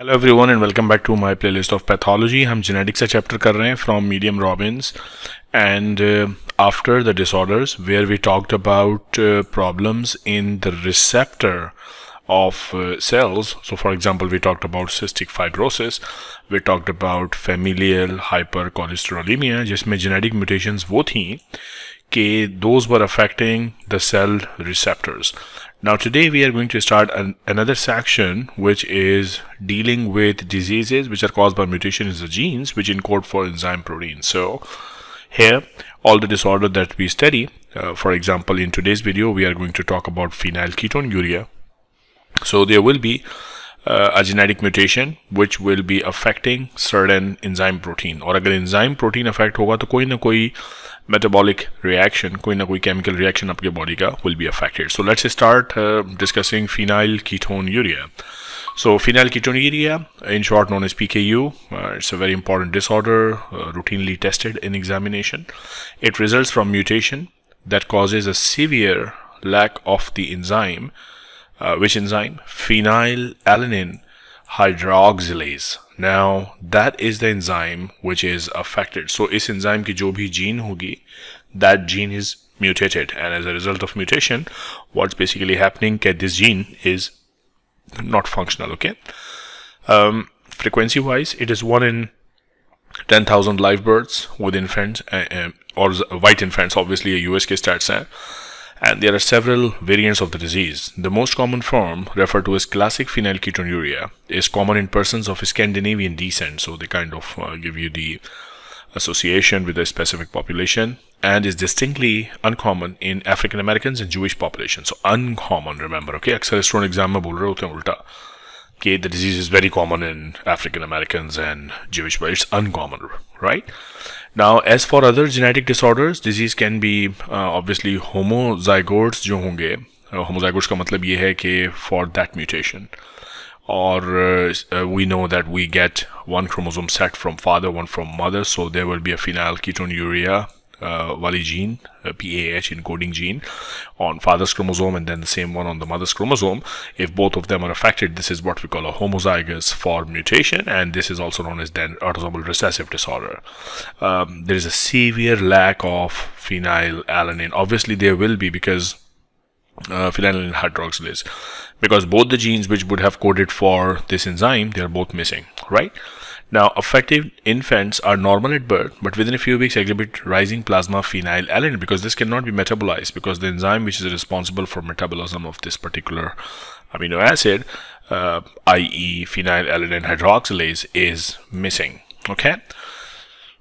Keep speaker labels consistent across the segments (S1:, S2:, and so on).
S1: Hello everyone and welcome back to my playlist of pathology हम genetics का chapter कर रहे हैं from medium Robbins and after the disorders where we talked about problems in the receptor of uh, cells so for example we talked about cystic fibrosis we talked about familial hypercholesterolemia जिसमें genetic mutations वो थी कि those were affecting the cell receptors now today we are going to start an, another section which is dealing with diseases which are caused by mutations in the genes which encode for enzyme proteins. So here all the disorder that we study, uh, for example in today's video we are going to talk about phenylketonuria. so there will be uh, a genetic mutation which will be affecting certain enzyme protein. Or अगर enzyme protein affect होगा तो कोई ना कोई metabolic reaction कोई ना कोई chemical reaction आपके body का will be affected. So let's start uh, discussing phenylketonuria. So phenylketonuria in short known as PKU uh, it's a very important disorder uh, routinely tested in examination. It results from mutation that causes a severe lack of the enzyme uh, which enzyme? Phenylalanine hydroxylase. Now that is the enzyme which is affected. So this enzyme jo bhi gene hogi, that gene is mutated and as a result of mutation what's basically happening that this gene is not functional okay um, frequency wise it is 1 in 10,000 live births with infants uh, uh, or white infants obviously a US case stats hai and there are several variants of the disease. The most common form, referred to as classic phenylketonuria, is common in persons of Scandinavian descent, so they kind of uh, give you the association with a specific population and is distinctly uncommon in African Americans and Jewish population. So uncommon, remember, okay? अक्सर student exam में बोल रहे होते हैं उल्टा कि the disease is very common in African Americans and Jewish, but it's uncommon, right? Now, as for other genetic disorders, disease can be uh, obviously homozygotes जो होंगे uh, homozygotes का मतलब ये है कि for that mutation or uh, uh, we know that we get one chromosome set from father, one from mother, so there will be a phenylketonuria uh, gene, uh, PAH encoding gene on father's chromosome and then the same one on the mother's chromosome. If both of them are affected, this is what we call a homozygous for mutation and this is also known as then autosomal recessive disorder. Um, there is a severe lack of phenylalanine. Obviously there will be because uh, phenylalanine hydroxylase because both the genes which would have coded for this enzyme they are both missing right now, affected infants are normal at birth, but within a few weeks exhibit rising plasma phenylalanine because this cannot be metabolized because the enzyme which is responsible for metabolism of this particular amino acid, uh, i.e. phenylalanine hydroxylase, is missing. Okay.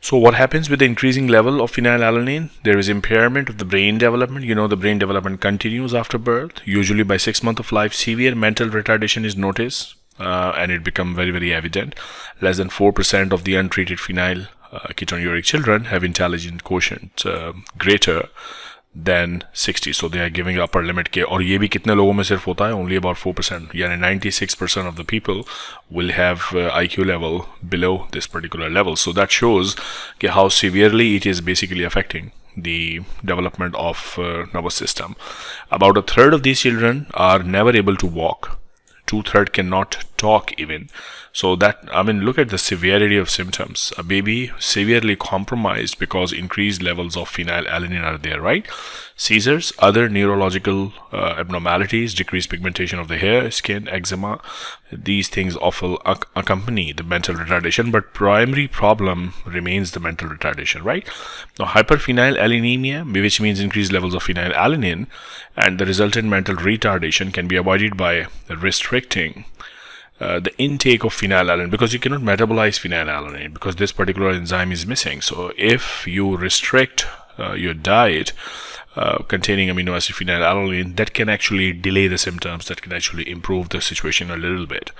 S1: So what happens with the increasing level of phenylalanine? There is impairment of the brain development. You know the brain development continues after birth. Usually by six months of life, severe mental retardation is noticed uh, and it become very very evident. Less than 4% of the untreated phenyl uh, children have intelligent quotient uh, greater than 60 so they are giving upper limit ke aur ye bhi kitne logon mein sirf hota hai only about 4% yani 96% of the people will have uh, IQ level below this particular level. So that shows ke how severely it is basically affecting the development of uh, nervous system. About a third of these children are never able to walk. Two-third cannot talk even. So that i mean look at the severity of symptoms. A baby severely compromised because increased levels of phenylalanine are there right? Seizures other neurological uh, abnormalities decreased pigmentation of the hair skin eczema. These things often accompany the mental retardation but primary problem remains the mental retardation right? Now hyperphenylalaninemia which means increased levels of phenylalanine and the resultant mental retardation can be avoided by restricting uh, the intake of phenylalanine because you cannot metabolize phenylalanine because this particular enzyme is missing. So if you restrict uh, your diet uh, containing amino acid phenylalanine, that can actually delay the symptoms, that can actually improve the situation a little bit.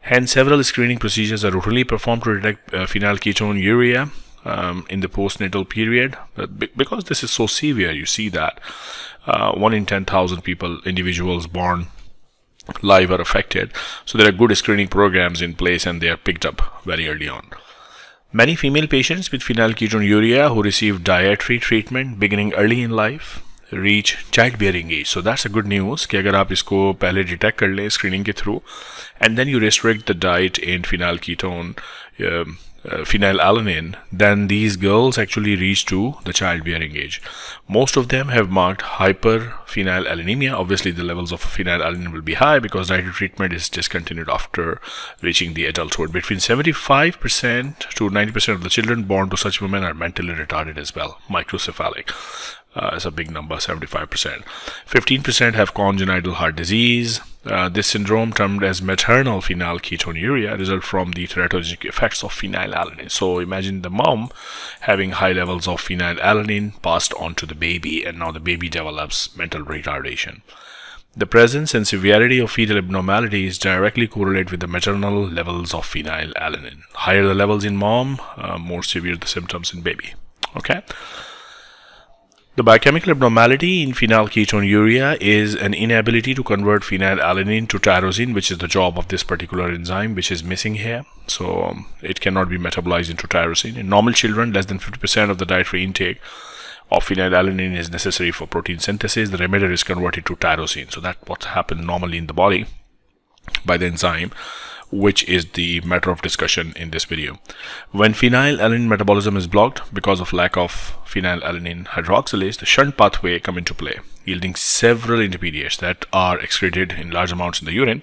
S1: Hence, several screening procedures are routinely performed to detect uh, phenylketonuria um, in the postnatal period. But because this is so severe, you see that uh, 1 in 10,000 people, individuals born live are affected. So there are good screening programs in place and they are picked up very early on. Many female patients with phenylketonuria who receive dietary treatment beginning early in life Reach childbearing age, so that's a good news. News कि अगर आप इसको पहले detect कर लें screening के through and then you restrict phenylalanine, then these girls actually reach to the childbearing age. Most of them have marked hyperphenylalaninemia. Obviously, the levels of phenylalanine will be high because dietary treatment is discontinued after reaching the adulthood. Between 75% to 90% of the children born to such women are mentally retarded as well, microcephalic. Uh, it's a big number, 75%. 15% have congenital heart disease. Uh, this syndrome, termed as maternal phenylketonuria, result from the teratogenic effects of phenylalanine. So imagine the mom having high levels of phenylalanine passed on to the baby, and now the baby develops mental retardation. The presence and severity of fetal abnormalities directly correlate with the maternal levels of phenylalanine. Higher the levels in mom, uh, more severe the symptoms in baby. Okay. The biochemical abnormality in phenylketonuria is an inability to convert phenylalanine to tyrosine, which is the job of this particular enzyme, which is missing here. So um, it cannot be metabolized into tyrosine. In normal children, less than 50% of the dietary intake of phenylalanine is necessary for protein synthesis. The remainder is converted to tyrosine. So that's what happens normally in the body by the enzyme which is the matter of discussion in this video. When phenylalanine metabolism is blocked because of lack of phenylalanine hydroxylase, the shunt pathway come into play, yielding several intermediates that are excreted in large amounts in the urine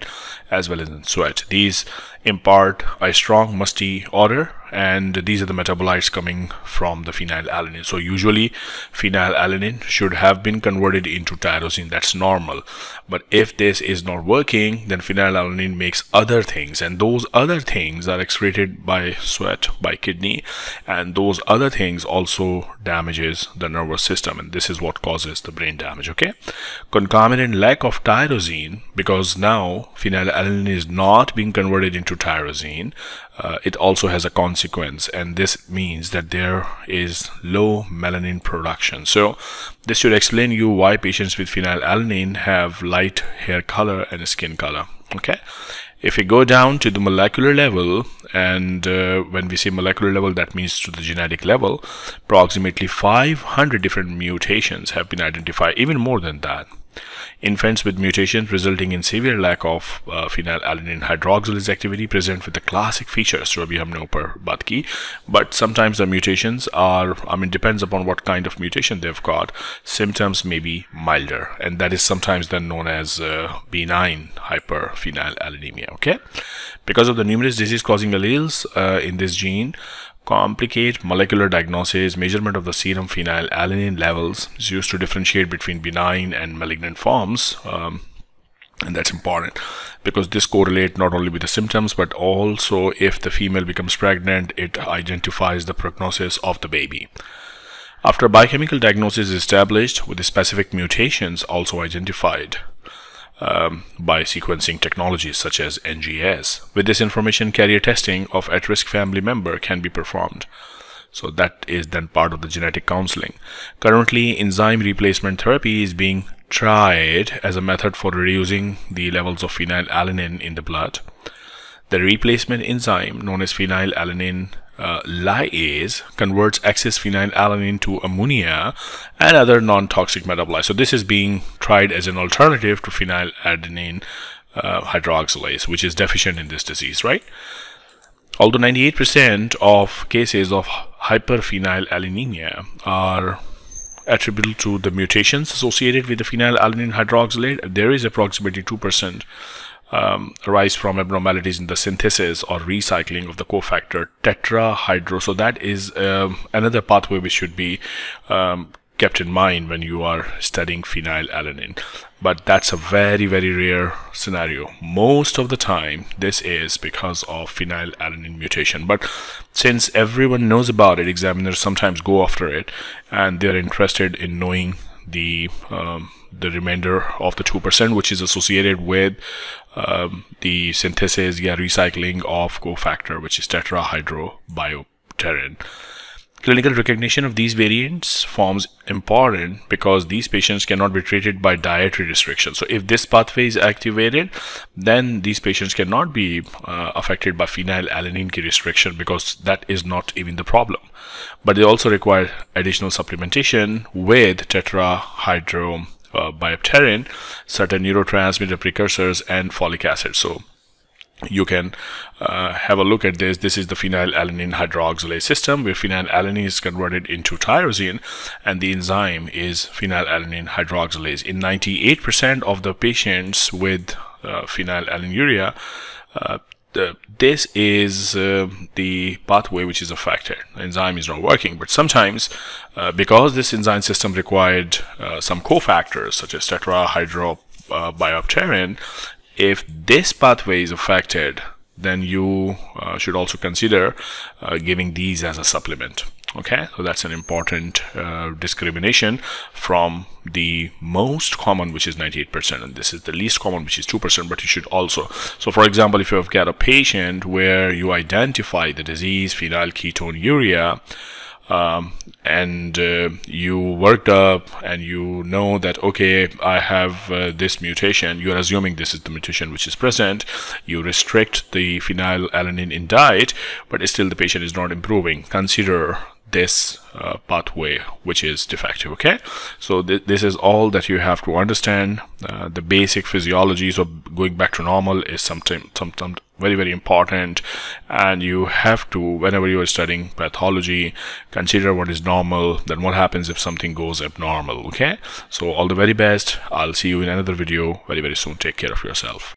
S1: as well as in sweat. These impart a strong musty odor and these are the metabolites coming from the phenylalanine so usually phenylalanine should have been converted into tyrosine. That's normal. But if this is not working then phenylalanine makes other things and those other things are excreted by sweat by kidney and those other things also damages the nervous system and this is what causes the brain damage okay concomitant lack of tyrosine because now phenylalanine is not being converted into tyrosine, uh, it also has a consequence and this means that there is low melanin production. So this should explain you why patients with phenylalanine have light hair color and skin color. Okay. If we go down to the molecular level, and uh, when we say molecular level, that means to the genetic level, approximately 500 different mutations have been identified, even more than that. Infants with mutations resulting in severe lack of uh, phenylalanine hydroxylase activity present with the classic features So, we have ऊपर बात but sometimes the mutations are I mean depends upon what kind of mutation they've got symptoms may be milder and that is sometimes then known as uh, benign hyperphenylalaninemia. okay because of the numerous disease causing alleles uh, in this gene complicate molecular diagnosis, measurement of the serum phenylalanine levels is used to differentiate between benign and malignant forms. Um, and that's important because this correlate not only with the symptoms but also if the female becomes pregnant it identifies the prognosis of the baby after biochemical diagnosis is established with the specific mutations also identified um, by sequencing technologies such as NGS. With this information, carrier testing of at-risk family member can be performed. So that is then part of the genetic counseling. Currently, enzyme replacement therapy is being tried as a method for reducing the levels of phenylalanine in the blood. The replacement enzyme known as phenylalanine uh, lyase converts excess phenylalanine to ammonia and other non-toxic metabolites. So this is being tried as an alternative to phenylalanine uh, hydroxylase, which is deficient in this disease, right? Although 98% of cases of hyperphenylalaninemia are attributable to the mutations associated with the phenylalanine hydroxylase, there is approximately 2% um, arise from abnormalities in the synthesis or recycling of the cofactor tetrahydro. So that is um, another pathway which should be um, kept in mind when you are studying phenylalanine. But that's a very, very rare scenario. Most of the time, this is because of phenylalanine mutation. But since everyone knows about it, examiners sometimes go after it and they're interested in knowing the um, the remainder of the 2% which is associated with um, the synthesis yeah recycling of cofactor which is tetrahydrobiopterin Clinical recognition of these variants forms important because these patients cannot be treated by dietary restrictions. So if this pathway is activated, then these patients cannot be uh, affected by phenylalanine restriction because that is not even the problem. But they also require additional supplementation with tetrahydro uh, biopterin, certain neurotransmitter precursors, and folic acid. So you can uh, have a look at this. This is the phenylalanine hydroxylase system where phenylalanine is converted into tyrosine and the enzyme is phenylalanine hydroxylase. In 98% of the patients with uh, uh, the, this is uh, the pathway which is affected. The enzyme is not working, but sometimes uh, because this enzyme system required uh, some cofactors such as tetrahydrobiopterin, if this pathway is affected, then you uh, should also consider uh, giving these as a supplement okay so that's an important uh, discrimination from the most common which is 98% and this is the least common which is 2% but you should also. So for example if you have got a patient where you identify the disease phenylketonuria um, and uh, you worked up and you know that okay I have uh, this mutation you're assuming this is the mutation which is present you restrict the phenylalanine in diet but still the patient is not improving. Consider this uh, pathway which is defective okay? So th this is all that you have to understand. Uh, the basic physiology so going back to normal is something something very very important. And you have to whenever you are studying pathology consider what is normal then what happens if something goes abnormal okay? So all the very best. I'll see you in another video very very soon. Take care of yourself